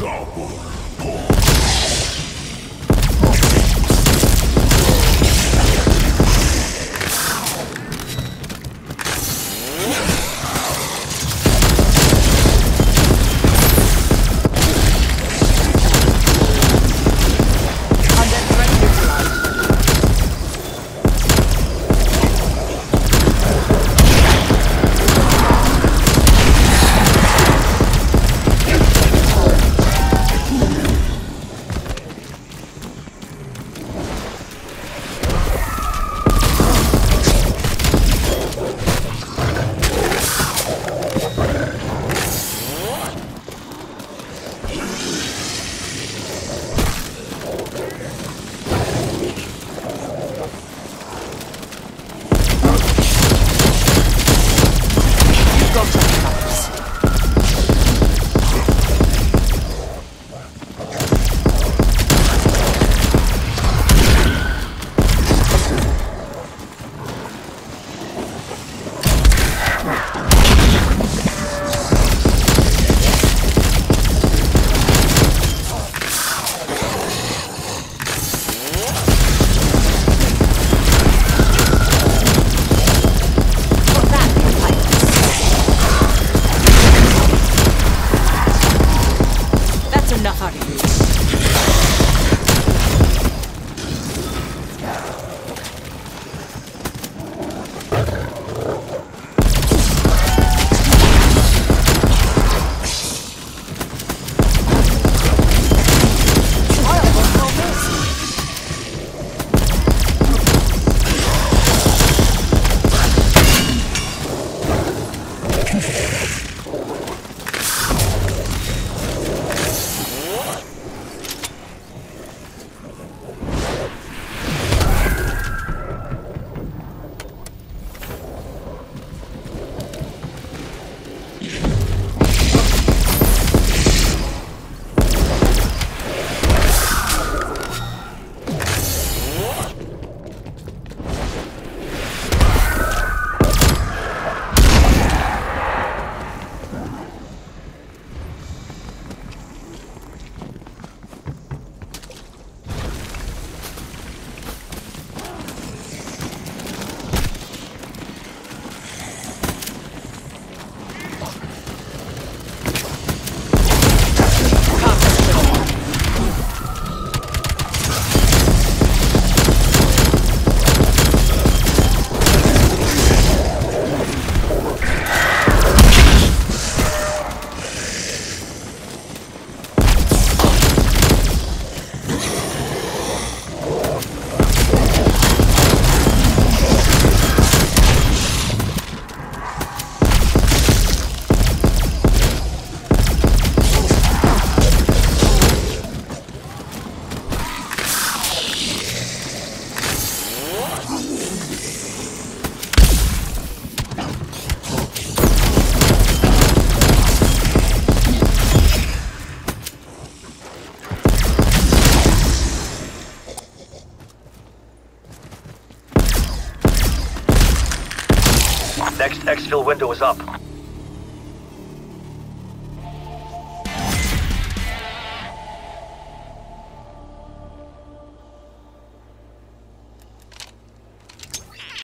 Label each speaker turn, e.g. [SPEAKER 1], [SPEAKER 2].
[SPEAKER 1] Double pull. Next exfil window is up.